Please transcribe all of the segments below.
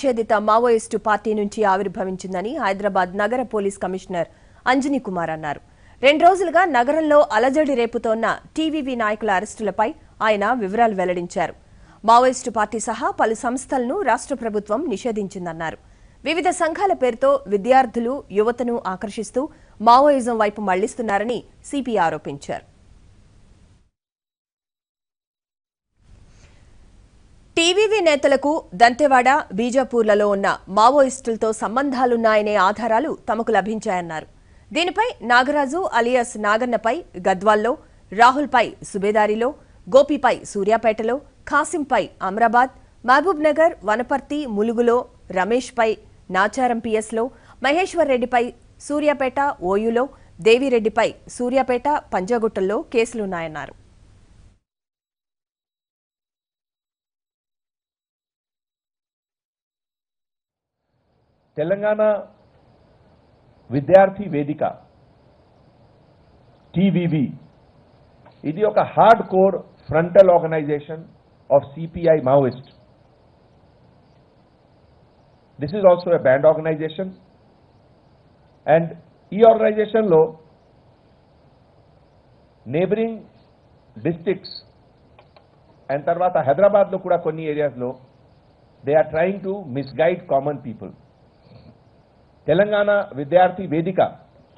నిషేధిత Maoist party నుంచి ఆవిర్భవించిందని హైదరాబాద్ నగర పోలీస్ కమిషనర్ అంజనీ కుమార్ అన్నారు. రెండు రోజులుగా నగరంలో అలజడి రేపుతోన్న టీవీవీ నాయకుల అరెస్టులపై ఆయన వివరాలు వెల్లడించారు. మావోయిస్టు పార్టీ సహా పలు సంస్థలను రాష్ట్ర ప్రభుత్వం నిషేధించిందన్నారు. వివిధ సంఘాల పేరుతో విద్యార్థులు యువతను ఆకర్షిస్తూ మావోయిజం వైపు మళ్ళిస్తున్నారని సిపి ఆరోపించారు. టీవీవీ నేతలకు దంతెవాడ బీజాపూర్లలో ఉన్న మావోయిస్టులతో సంబంధాలున్నాయనే ఆధారాలు తమకు లభించాయన్నారు. దీనిపై నాగరాజు అలియాస్ నాగన్నపై గద్వాల్లో రాహుల్పై సుబేదారిలో గోపిపై సూర్యాపేటలో ఖాసింపై అమరాబాద్ మహబూబ్ నగర్ వనపర్తి ములుగులో రమేష్పై నాచారం పిఎస్లో మహేశ్వర్ రెడ్డిపై సూర్యాపేట ఓయూలో దేవిరెడ్డిపై సూర్యాపేట పంజాగుట్టల్లో కేసులున్నాయన్నారు. తెలంగాణ విద్యార్థి వేదిక టీవీవి ఇది ఒక hard core frontal organization of CPI Maoist this is also a banned organization and ఈ ఆర్గనైజేషన్లో నేబరింగ్ డిస్ట్రిక్ట్స్ అండ్ తర్వాత హైదరాబాద్లో కూడా కొన్ని ఏరియాస్లో they are trying to misguide common people Telangana Vidyarthi Vedika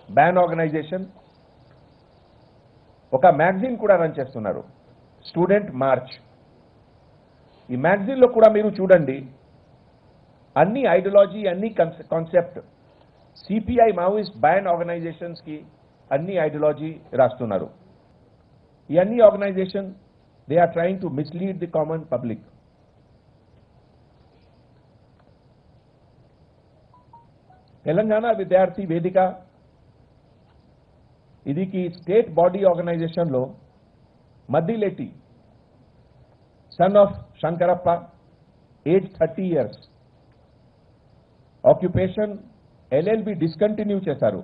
ban organization ఒక మ్యాగజైన్ కూడా రన్ చేస్తున్నారు. Student march. ఈ మ్యాగజైన్లో కూడా మీరు చూడండి అన్ని ఐడియాలజీ అన్ని కాన్సెప్ట్ సిపిఐ మావోయిస్ట్ బ్యాన్ ఆర్గనైజేషన్స్కి అన్ని ఐడియాలజీ రాస్తున్నారు. ఈ అన్ని organization they are trying to mislead the common public Telangana Vidyarthi వేదిక ఇదికి స్టేట్ బాడీ ఆర్గనైజేషన్లో Maddiletti son of Shankarappa age thirty years occupation LLB discontinue చేశారు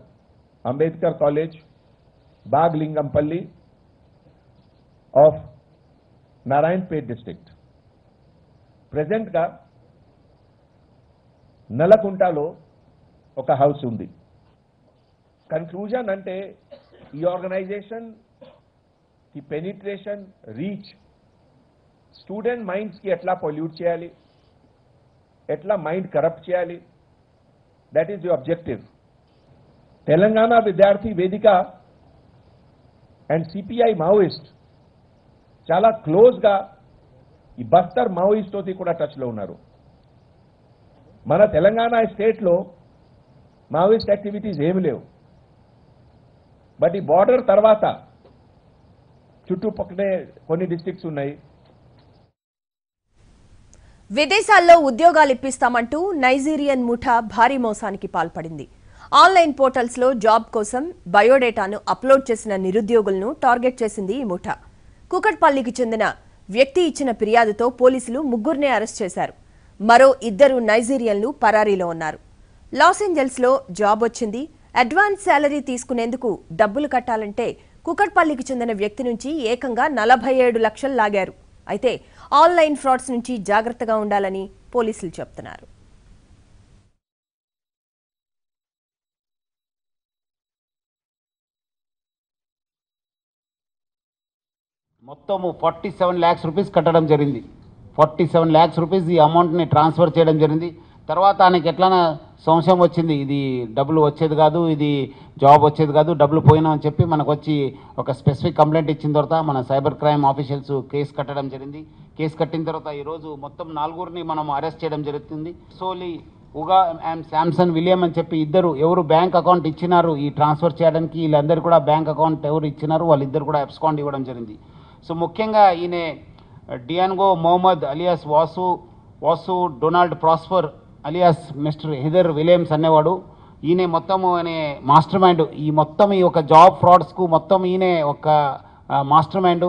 Ambedkar college Bagh Lingampally of Narayanpet district ప్రజెంట్గా నల్లకుంటలో ఒక హౌస్ ఉంది. కన్క్లూజన్ అంటే ఈ organization the penetration reach student మైండ్స్కి ఎట్లా pollute చేయాలి? ఎట్లా మైండ్ కరప్ట్ చేయాలి? That is the objective Telangana Vidyarthi Vedika and CPI Maoist చాలా క్లోజ్గా ఈ బస్తర్ మావోయిస్ట్ కూడా టచ్లో ఉన్నారు. మన తెలంగాణ స్టేట్లో మావోయిస్ట్ యాక్టివిటీస్ ఏమి లేవు. బట్ ఈ బార్డర్ తర్వాత చుట్టుపక్కనే కొన్ని డిస్టిక్స్ ఉన్నాయి. విదేశాల్లో ఉద్యోగాలు ఇప్పిస్తామంటూ నైజీరియన్ ముఠా భారీ మోసానికి పాల్పడింది. ఆన్లైన్ పోర్టల్స్లో జాబ్ కోసం బయోడేటాను అప్లోడ్ చేసిన నిరుద్యోగులను టార్గెట్ చేసింది ఈ ముఠా. కుకట్పల్లికి చెందిన వ్యక్తి ఇచ్చిన ఫిర్యాదుతో పోలీసులు ముగ్గురినే అరెస్ట్ చేశారు. మరో ఇద్దరు నైజీరియన్లు పరారీలో ఉన్నారు. లాస్ ఏంజల్స్లో జాబ్ వచ్చింది. అడ్వాన్స్ శాలరీ తీసుకునేందుకు డబ్బులు కట్టాలంటే కుకట్పల్లికి చెందిన వ్యక్తి నుంచి ఏకంగా నలభై ఏడు లక్షలు లాగారు. అయితే ఆన్లైన్ ఫ్రాడ్స్ నుంచి జాగ్రత్తగా ఉండాలని పోలీసులు చెప్తున్నారు. మొత్తము ఫార్టీ సెవెన్ ల్యాక్స్ రూపీస్ కట్టడం జరిగింది. ఫార్టీ సెవెన్ ల్యాక్స్ రూపీస్ ఈ అమౌంట్ని ట్రాన్స్ఫర్ చేయడం జరిగింది. తర్వాత ఆయనకి ఎట్లనా సంశయం వచ్చింది ఇది డబ్బులు వచ్చేది కాదు ఇది జాబ్ వచ్చేది కాదు డబ్బులు పోయినా అని చెప్పి మనకు వచ్చి ఒక స్పెసిఫిక్ కంప్లైంట్ ఇచ్చిన తర్వాత మన సైబర్ క్రైమ్ ఆఫీషియల్స్ కేసు కట్టడం జరిగింది. కేసు కట్టిన తర్వాత ఈరోజు మొత్తం నాలుగురిని మనం అరెస్ట్ చేయడం జరుగుతుంది. Soli Uga and Samson William అని చెప్పి ఇద్దరు ఎవరు బ్యాంక్ అకౌంట్ ఇచ్చినారు ఈ ట్రాన్స్ఫర్ చేయడానికి వీళ్ళందరూ కూడా బ్యాంక్ అకౌంట్ ఎవరు ఇచ్చినారు వాళ్ళిద్దరు కూడా అబ్స్కాండ్ ఇవ్వడం జరిగింది. సో ముఖ్యంగా ఈయన Django Mohammed alias Vasu Vasu Donald Prosper alias mister Haider Williams అనేవాడు. ఈయనే మొత్తం అనే మాస్టర్ మైండ్ ఈ మొత్తం ఈ యొక్క జాబ్ ఫ్రాడ్స్కు మొత్తం ఈయనే ఒక మాస్టర్ మైండ్